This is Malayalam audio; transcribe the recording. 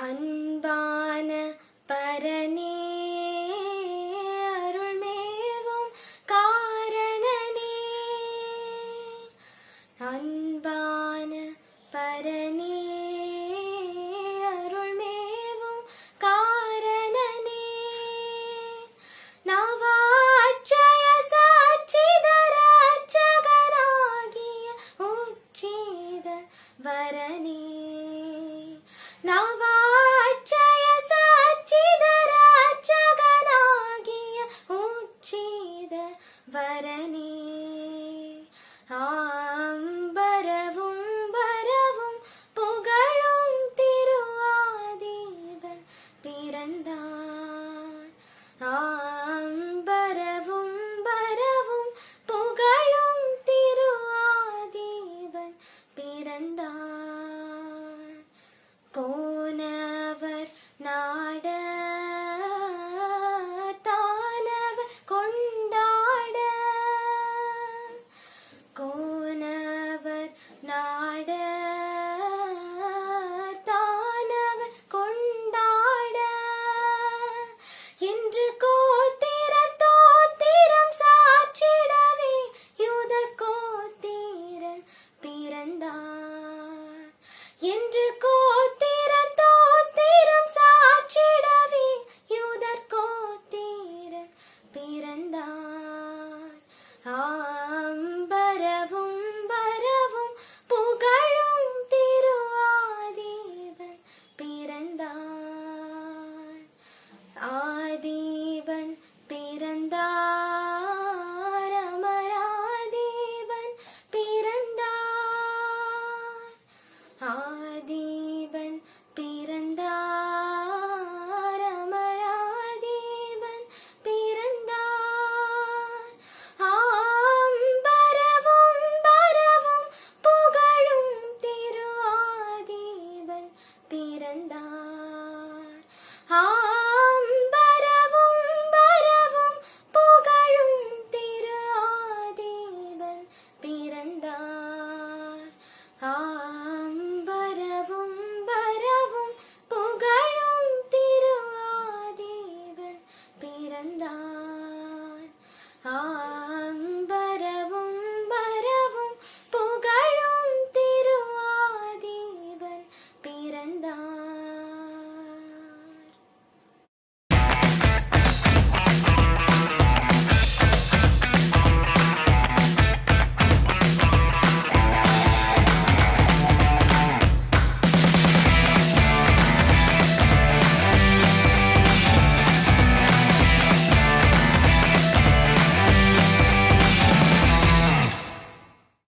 അൻപാന പരനേ അരുൾമേവും കാരണനേ. അൻ பிறந்தான்